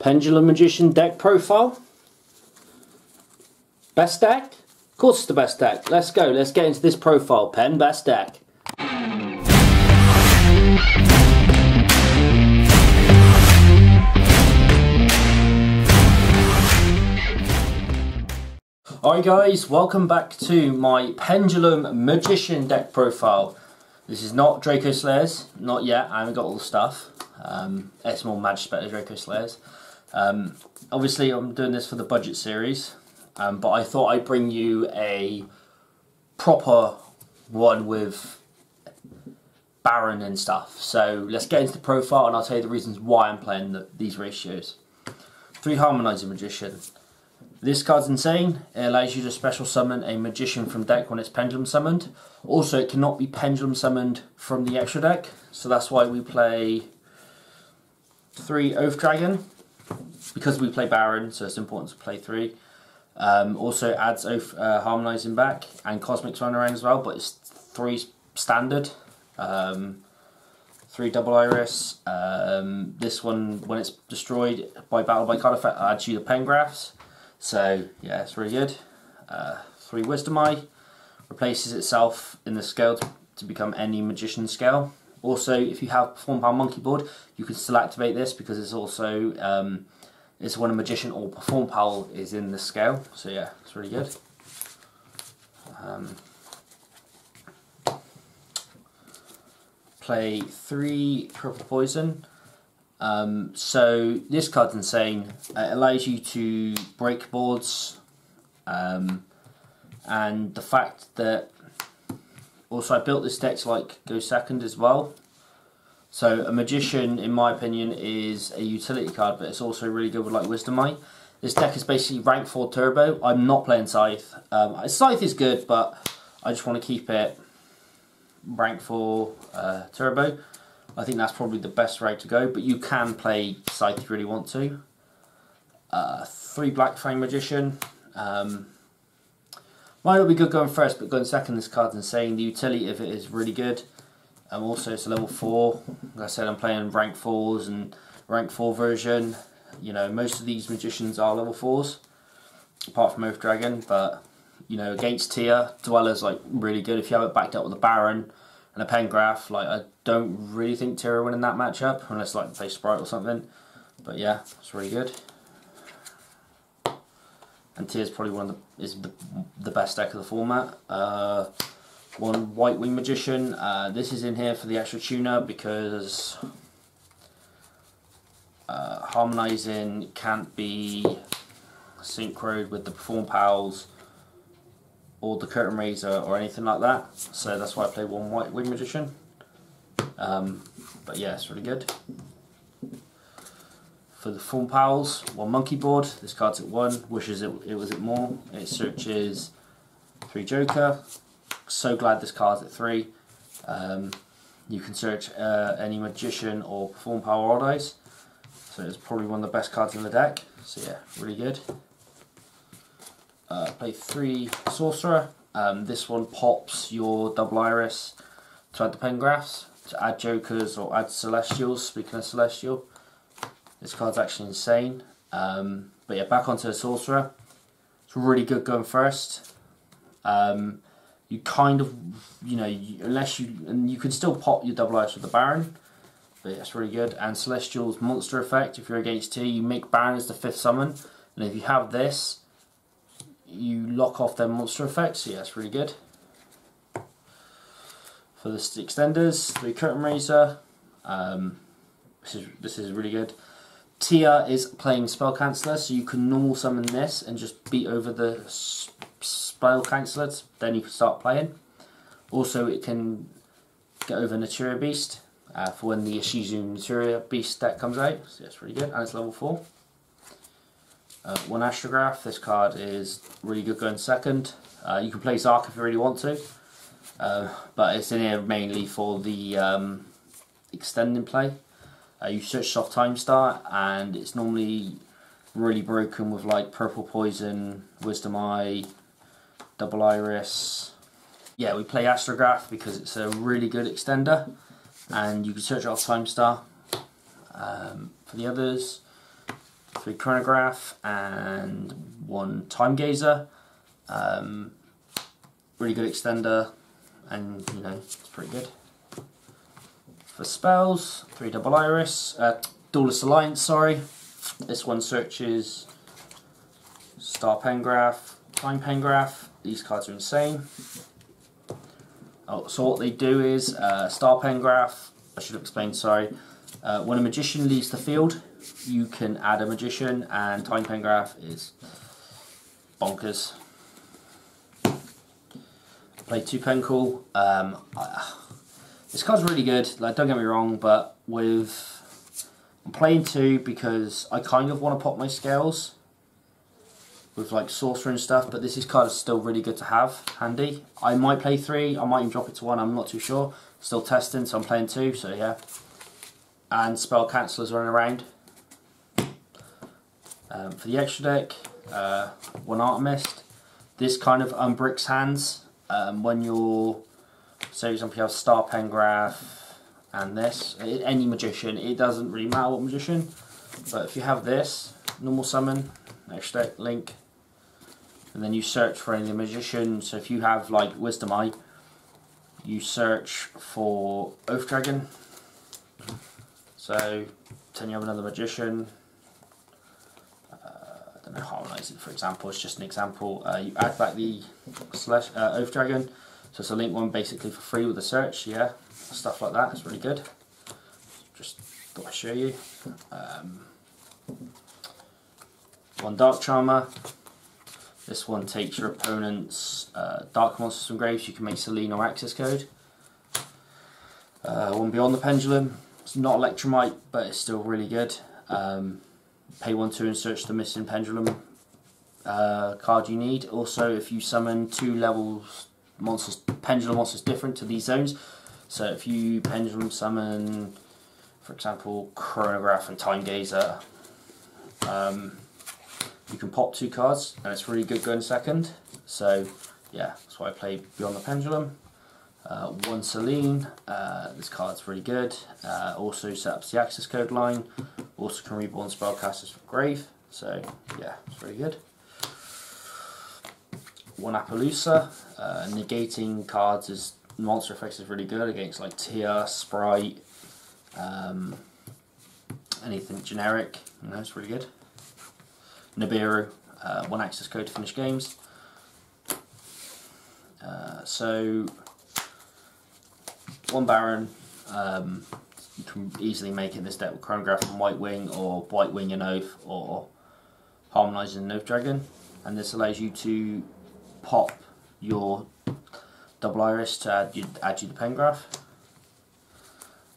Pendulum Magician deck profile. Best deck? Of course it's the best deck. Let's go. Let's get into this profile. Pen, best deck. Alright guys, welcome back to my Pendulum Magician deck profile. This is not Dracoslayers, not yet, I haven't got all the stuff. Um, it's more Magic Spectre Dracoslayers. Um, obviously, I'm doing this for the budget series, um, but I thought I'd bring you a proper one with Baronne and stuff. So let's get into the profile, and I'll tell you the reasons why I'm playing the, these ratios. Three Harmonizing Magician. This card's insane. It allows you to special summon a magician from deck when it's pendulum summoned. Also, it cannot be pendulum summoned from the extra deck, so that's why we play three Oath Dragon because we play Baronne, so it's important to play three. Um, also adds Oath uh, Harmonizing back and Cosmic Run around as well, but it's three standard. Um, three double iris. Um, this one, when it's destroyed by battle by card effect, adds you the Pengraphs. So yeah, it's really good. Uh, three Wisdom Eye replaces itself in the scale to, to become any magician scale. Also, if you have Performapal Monkeyboard, you can still activate this because it's also um, it's when a magician or Performapal is in the scale. So yeah, it's really good. Um, play three purple poison. Um, so this card's insane. It allows you to break boards, um, and the fact that also I built this deck to like go second as well. So a Magician, in my opinion, is a utility card, but it's also really good with like Wisdom Eye. This deck is basically rank 4 Turbo. I'm not playing Scythe. Um, Scythe is good, but I just want to keep it rank 4 uh, Turbo. I think that's probably the best route to go, but you can play Scythe if you really want to. Uh, three Black Fang Magician. Um, might not be good going first, but going second this card's insane. The utility of it is really good. Um, also, it's a level 4. Like I said, I'm playing rank 4s and rank 4 version. You know, most of these magicians are level 4s, apart from Oath Dragon, but, you know, against Tia, Dweller's, like, really good. If you have it backed up with a Baronne and a Pengraph, like, I don't really think Tia will win in that matchup, unless, like, play Spright or something. But, yeah, it's really good. And Tia's probably one of the, is the, the best deck of the format. Uh, one White Wing Magician. Uh, this is in here for the extra tuner because uh, harmonizing can't be synchroed with the Perform Pals or the Curtain Raiser or anything like that. So that's why I play one White Wing Magician. Um, but yeah, it's really good. For the Perform Pals, one Monkeyboard. This card's at one. Wishes it, it was at more. It searches three Joker, so glad this card's at 3. Um, you can search uh, any Magician or Performapal Odd. So it's probably one of the best cards in the deck. So yeah, really good. Uh, play 3 Sorcerer. Um, this one pops your double iris to add the Pengraphs, to add Jokers or add Celestials, speaking of Celestial. This card's actually insane. Um, but yeah, back onto the Sorcerer. It's really good going first. Um, you kind of, you know, you, unless you, and you can still pop your Double Iris with the Baronne, but that's really good. And Celestial's monster effect, if you're against two, you make Baronne as the fifth summon, and if you have this, you lock off their monster effects, so yeah, that's really good. For the extenders, the Curtain Raiser, um, this is, this is really good. Tia is playing Spell Canceller, so you can normal summon this and just beat over the spell cancellers, then you can start playing. Also, it can get over Naturia Beast uh, for when the Ishizu Naturia Beast deck comes out. So it's really good, and it's level 4. Uh, one Astrograph, this card is really good going second. Uh, you can play Zark if you really want to, uh, but it's in here mainly for the um, extending play. Uh, you search Soft Time Star, and it's normally really broken with like Purple Poison, Wisdom Eye, Double Iris. Yeah, we play Astrograph because it's a really good extender and you can search out Time Star. Um, for the others, three chronograph, and one time gazer. Um, really good extender, and you know it's pretty good. For spells, three double iris, uh, Duelist Alliance. Sorry, this one searches Star Pengraph, Time Pengraph. These cards are insane. Oh, so what they do is uh, Star Pengraph. I should have explained. Sorry. Uh, when a magician leaves the field, you can add a magician, and Time Pengraph is bonkers. Play two Pencool. Um, this card's really good. Like, don't get me wrong, but with I'm playing two because I kind of want to pop my scales with like sorcerer and stuff, but this is card is still really good to have handy. I might play three. I might even drop it to one. I'm not too sure. Still testing, so I'm playing two. So yeah, and spell cancellers running around. Um, for the extra deck, uh, one Artemist. This kind of unbricks hands um, when you're, say for example, you have Star Pengraph and this. Any magician, it doesn't really matter what magician, but if you have this, normal summon, extra deck, link, and then you search for any magician. So if you have like Wisdom Eye, you search for Oath Dragon. So then you have another magician. Uh, I don't know, harmonize it for example. It's just an example. Uh, you add back the slash uh, Oath Dragon. So it's a link one basically for free with the search. Yeah, stuff like that. It's really good. Just thought I'd show you. Um, one Dark Charmer. This one takes your opponent's uh, Dark Monsters from Graves. You can make Selene or Access Code. Uh, one Beyond the Pendulum. It's not Electrumite, but it's still really good. Um, pay one two and search the missing Pendulum uh, card you need. Also, if you summon two levels monsters, Pendulum monsters different to these zones. So if you Pendulum summon, for example, Chronograph and Time Gazer, um, you can pop two cards and it's really good going second. So yeah, that's why I play Beyond the Pendulum. Uh, one Selene, uh, this card's really good. Uh, also set up the access code line. Also can reborn spellcasters from grave. So yeah, it's really good. One Apollousa. uh, negating cards is monster effects is really good against like Tear, Spright, um, anything generic. Know, it's really good. Nibiru, uh, one access code to finish games. Uh, so, one Baronne, um, you can easily make it this deck with Chronograph and White Wing, or White Wing and Oath, or Harmonizing and Oath Dragon. And this allows you to pop your double iris to add you, add you the Pengraph.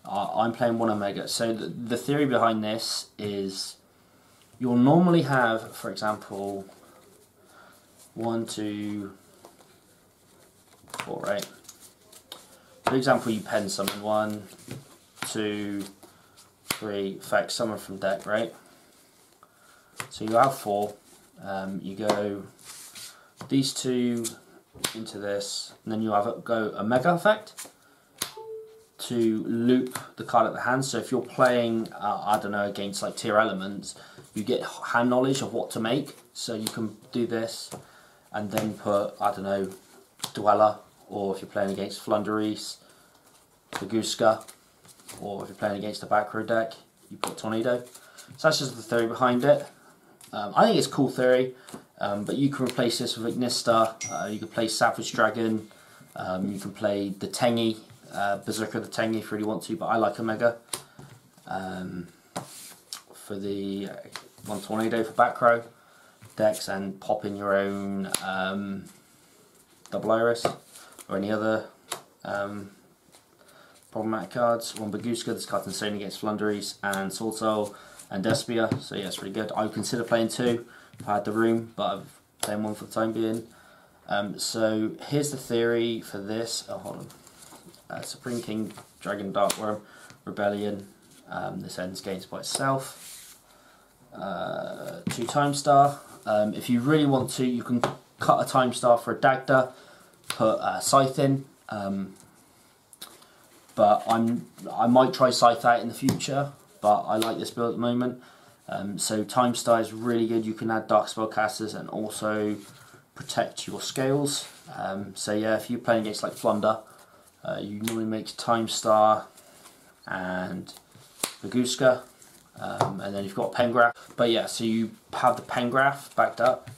Uh, I'm playing one Omega. So the, the theory behind this is you'll normally have, for example, one, two, four, right? For example, you pen summon one, two, three, effect summon from deck, right? So you have four. Um, you go these two into this, and then you have a, go a mega effect to loop the card at the hand. So if you're playing, uh, I don't know, against like Tearlaments, you get hand knowledge of what to make. So you can do this and then put, I don't know, Dweller, or if you're playing against Floowandereeze, Bagooska, or if you're playing against the back row deck, you put Tornado. So that's just the theory behind it. Um, I think it's cool theory, um, but you can replace this with Ignista, uh, you can play Savage Dragon, um, you can play the Tengi, uh, Berserker the Tengi if you really want to, but I like Omega. Um, for the uh, one Tornado for back row decks and pop in your own um, Double Iris or any other um, problematic cards. One Bagooska, this card's insane against Floowandereeze and Swordsoul and Despia, so yeah, it's really good. I would consider playing two if I had the room, but I've played one for the time being. Um, so here's the theory for this. Oh, hold on. Uh, Supreme King, Dragon, Dark Worm, Rebellion. Um, this ends games by itself uh, to time star. Um, if you really want to, you can cut a time star for a Dagda, put a Scythe in. Um, but I'm I might try Scythe out in the future, but I like this build at the moment. Um, so Time Star is really good. You can add Dark Spellcasters and also protect your scales. Um, so yeah, if you're playing against like Flunder, uh, you normally make Time Star and Bagooska, um, and then you've got Pengraph. But yeah, so you have the Pengraph backed up,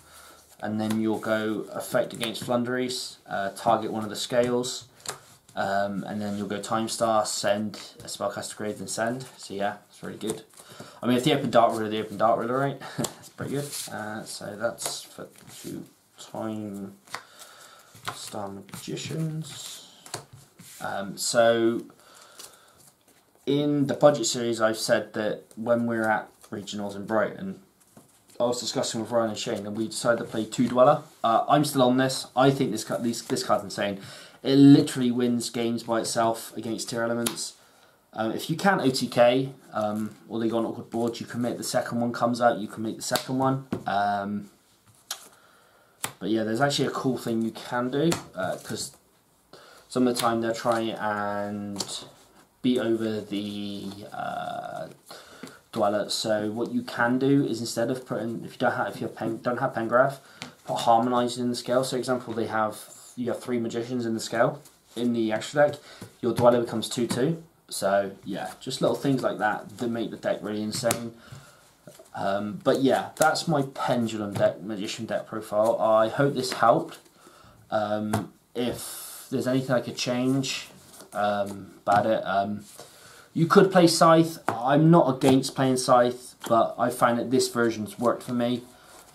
and then you'll go effect against Flunderies, uh, target one of the scales, um, and then you'll go Time Star, send a spellcaster grade, then send. So yeah, it's really good. I mean, if they open Dark Riddle, the open Dark Riddle, right? that's pretty good. Uh, so that's for two Time Star Magicians. Um, so in the budget series, I've said that when we're at regionals in Brighton, I was discussing with Ryan and Shane, and we decided to play two dweller. Uh, I'm still on this. I think this this, this card's insane. It literally wins games by itself against Tearlaments. Um, if you can't OTK, um, or they got an awkward board, you commit. the second one comes out. You can make the second one. Um, but yeah, there's actually a cool thing you can do because uh, some of the time they're trying and beat over the uh, dweller. So what you can do is instead of putting, if you don't have, if you pen, don't have Pengraph, put harmonizing in the scale. So, example, they have you have three magicians in the scale in the extra deck. Your dweller becomes two two. So yeah, just little things like that that make the deck really insane. Um, but yeah, that's my pendulum deck, magician deck profile. I hope this helped. Um, if there's anything I could change um, about it, um, you could play Scythe. I'm not against playing Scythe, but I find that this version's worked for me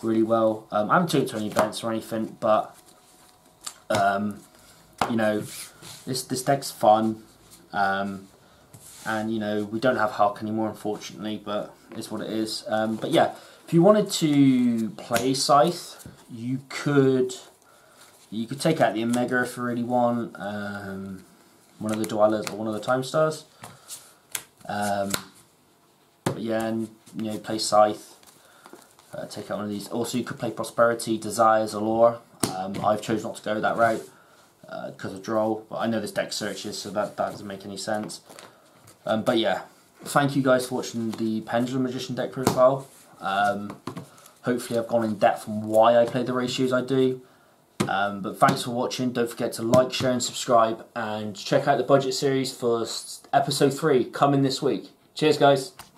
really well. Um, I haven't taken to any events or anything, but um, you know, this this deck's fun. Um, and you know we don't have Halq anymore unfortunately but it's what it is. Um, but yeah if you wanted to play Scythe you could you could take out the Omega if you really want um, one of the Dwellers or one of the Time Stars. Um, but yeah and you know play Scythe uh, take out one of these. Also you could play Prosperity, Desires, Allure um, I've chosen not to go that route because uh, of Droll but I know this deck searches so that, that doesn't make any sense um, but yeah, thank you guys for watching the Pendulum Magician deck profile. Um, hopefully I've gone in depth on why I play the ratios I do. Um, but thanks for watching. Don't forget to like, share and subscribe. And check out the budget series for episode 3 coming this week. Cheers guys.